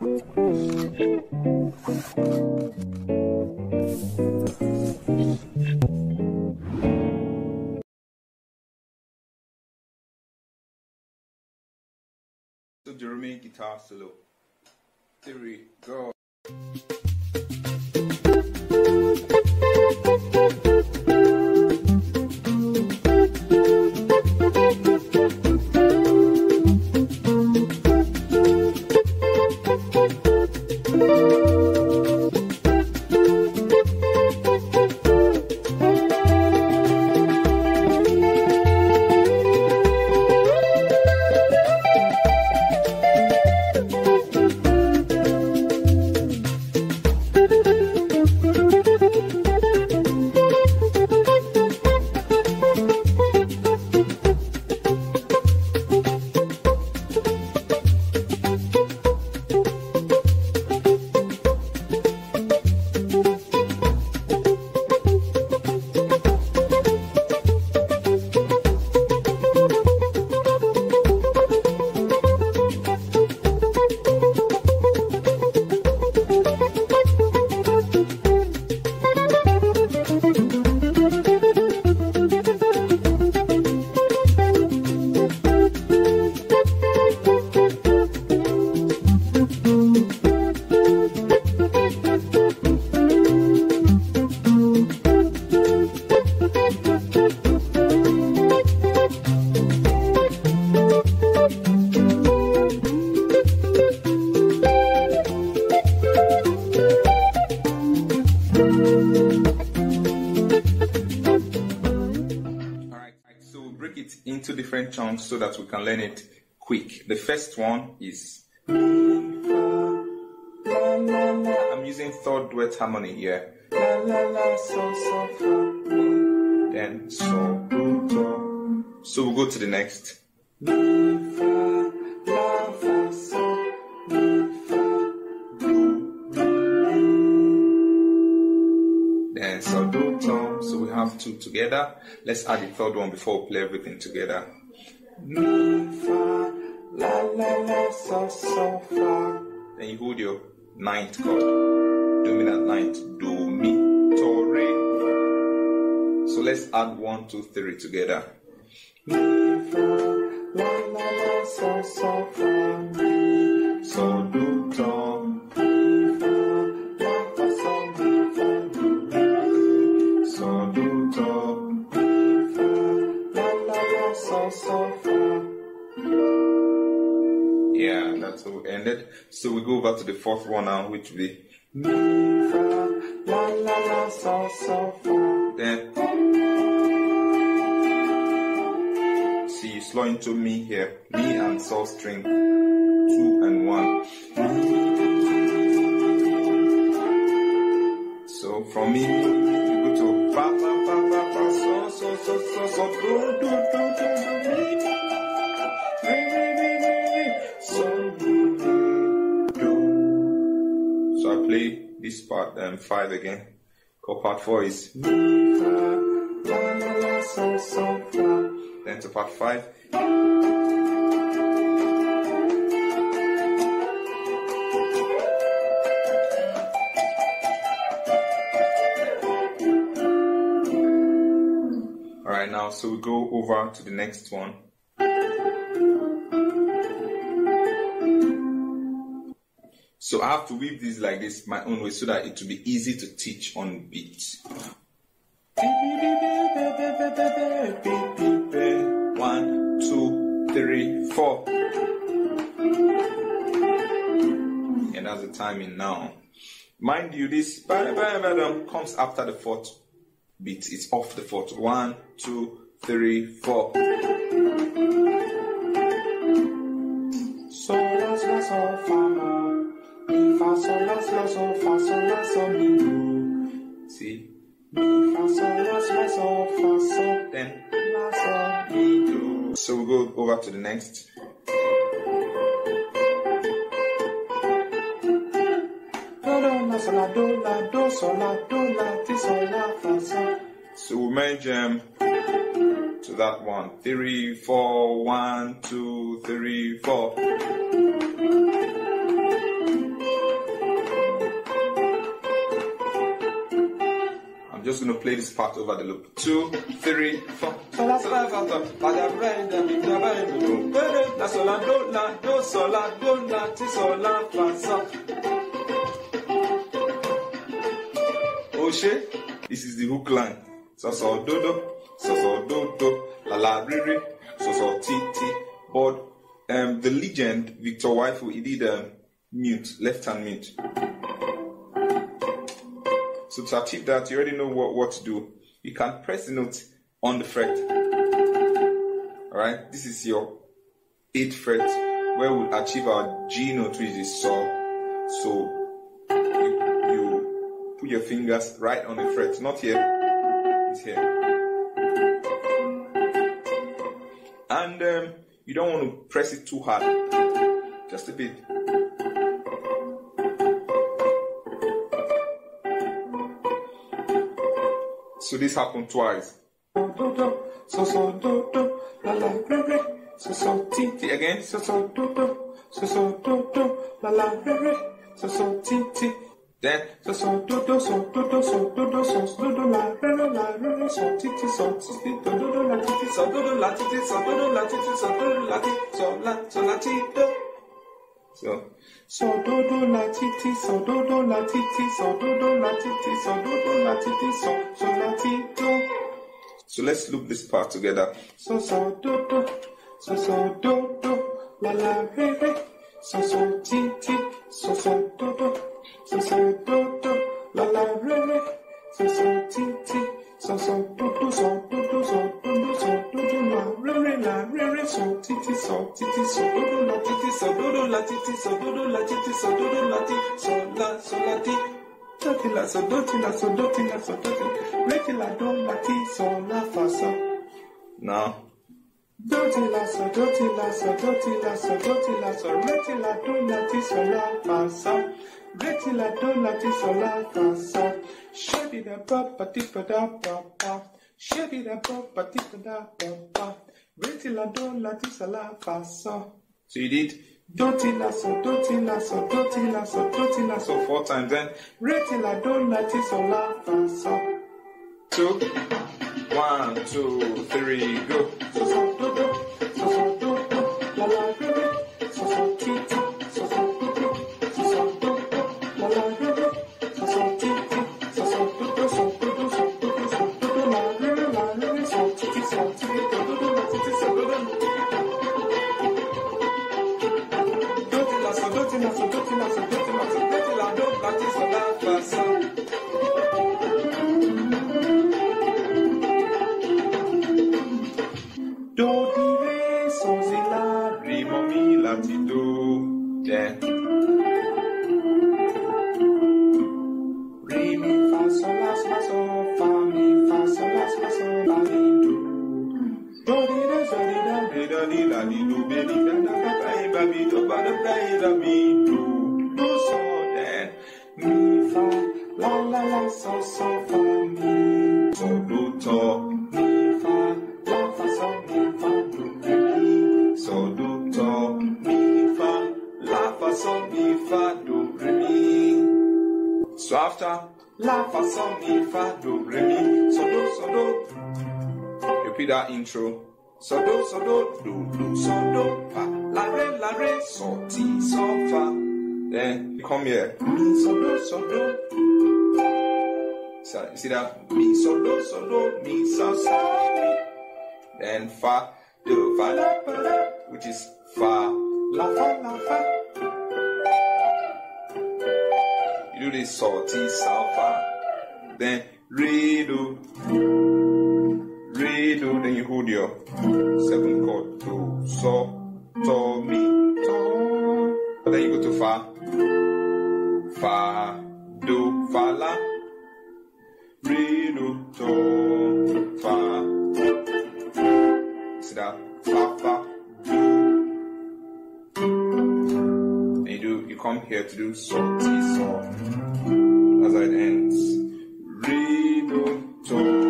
So remaining guitar solo. Three, go. So that we can learn it quick. The first one is I'm using third duet harmony here. Then so. So we'll go to the next. Then so do tom. So we have two together. Let's add the third one before we play everything together. Then you hold your ninth chord, dominant ninth, do mi to re. So let's add one, two, three together. So do So back to the fourth one now, which will be then see you slow into me here. Me and sol string two and one. So from me part um five again. Called part four is then to part five. Alright now so we go over to the next one. So I have to weave this like this my own way so that it will be easy to teach on beat. One, two, three, four. And that's the timing now. Mind you, this comes after the fourth beat. It's off the fourth. One, two, three, four. La, sol, fa, la. Mi, fa, sol, la, la, sol, fa, sol, la, sol, mi, do. See? Mi, fa, sol, la, la, sol, fa, sol, Then la, sol, mi, do. so we go over to the next. Sol, sol, sol, sol. So we merge um, to that one. Three, four, one, two, three, four. I'm just gonna play this part over the loop. Two, three, four. Sol la sol la fa sol. Fa da re da mi da ba mi do. Re re la sol la do la do sol la do la ti sol la fa sol. Oh shit, this is the hook line. So so do do, so so do do, la la re re, so so ti ti. But um, the legend Victor Uwaifo, he did um, mute, left hand mute. So to achieve that, you already know what, what to do. You can press the note on the fret. Alright, this is your 8th fret where we will achieve our G note, which is Sol. So you, you put your fingers right on the fret, not here, it's here. And um, you don't want to press it too hard, just a bit. So this happened twice. So so do do la la re re so so ti ti again so so do do so so do do la la re re so so ti ti then so so do do so do do so do do so do do la re re la re re so ti ti so ti ti do do la ti ti so do do la ti ti so do do la ti ti so do do la ti so la so la ti do so so do do la ti ti so do do la ti ti so do do la ti ti so do do la ti ti so so la ti do so let's loop this part together. So so do do, so so do do, la la re re, so so ti so doti la so doti la so doti Reti la do la ti so la fa so Now Doti la so doti la so doti la so doti la so Reti la do la ti so la fa so Reti la do la ti so la fa so Shadi da ba ba ti ba da ba ba Shadi da ba ba ti ba da ba ba Reti la do la ti so la fa so So you did Doti la so, doti la so, doti la so, doti la so four times. Then reti la do la ti so la fa so. Two, one, two, three, go. So so do do, la fa so. Do di re so si la re mo mi la ti do. Yeah. Re mi fa sol la si la so fa mi fa sol la si la so la mi do. Do di re so di da re da di la di do be di da da da ba mi do ba da ba i da So after la fa so mi fa do re mi so do so do repeat that intro. So do so do do do so do fa la re la re so ti so fa. Then you come here. Mi so do so do. So you see that mi so do so do mi so so mi. Then fa do fa la fa la, which is fa la fa la fa. Do this so ti. Then re do do. Then you hold your seventh chord do so to mi to. Then you go to fa fa do fa la re do to fa. See that fa fa do. You do you come here to do so That's it ends. Re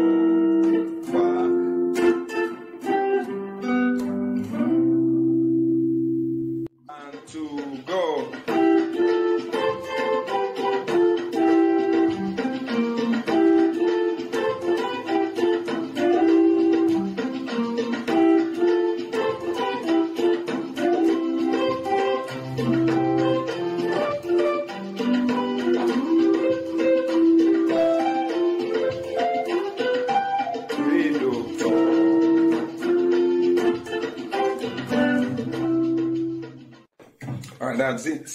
that's it.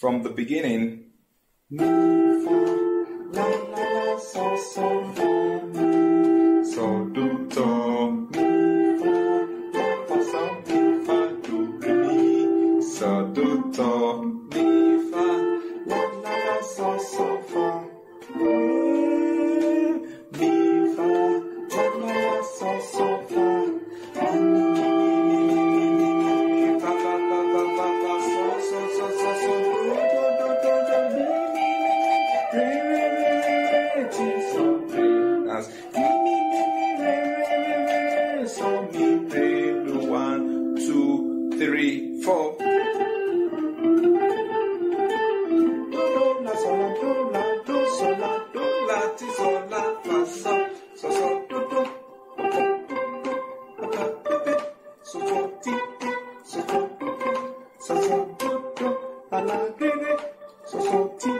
From the beginning, so so